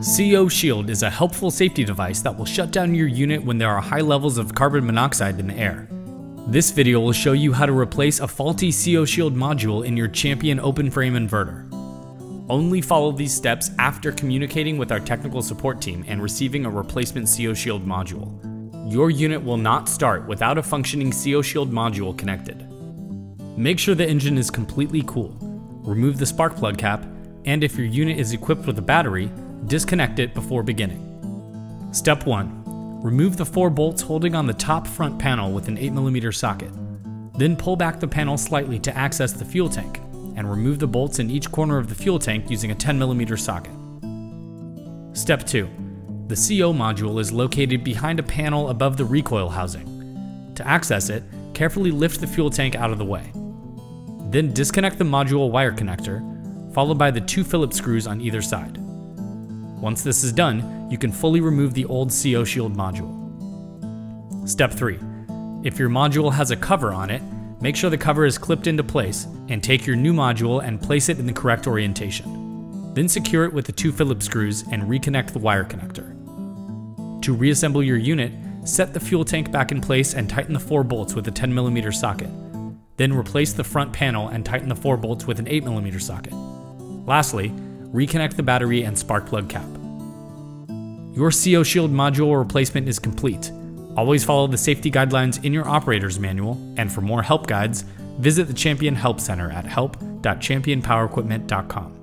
CO Shield is a helpful safety device that will shut down your unit when there are high levels of carbon monoxide in the air. This video will show you how to replace a faulty CO Shield module in your Champion open frame inverter. Only follow these steps after communicating with our technical support team and receiving a replacement CO Shield module. Your unit will not start without a functioning CO Shield module connected. Make sure the engine is completely cool. Remove the spark plug cap, and if your unit is equipped with a battery, disconnect it before beginning. Step 1. Remove the four bolts holding on the top front panel with an 8mm socket. Then pull back the panel slightly to access the fuel tank, and remove the bolts in each corner of the fuel tank using a 10mm socket. Step 2. The CO module is located behind a panel above the recoil housing. To access it, carefully lift the fuel tank out of the way. Then disconnect the module wire connector, followed by the two Phillips screws on either side. Once this is done, you can fully remove the old CO Shield module. Step 3. If your module has a cover on it, make sure the cover is clipped into place and take your new module and place it in the correct orientation. Then secure it with the two Phillips screws and reconnect the wire connector. To reassemble your unit, set the fuel tank back in place and tighten the four bolts with a 10mm socket. Then replace the front panel and tighten the four bolts with an 8mm socket. Lastly, reconnect the battery and spark plug cap. Your CO Shield module replacement is complete. Always follow the safety guidelines in your operator's manual, and for more help guides, visit the Champion Help Center at help.championpowerequipment.com.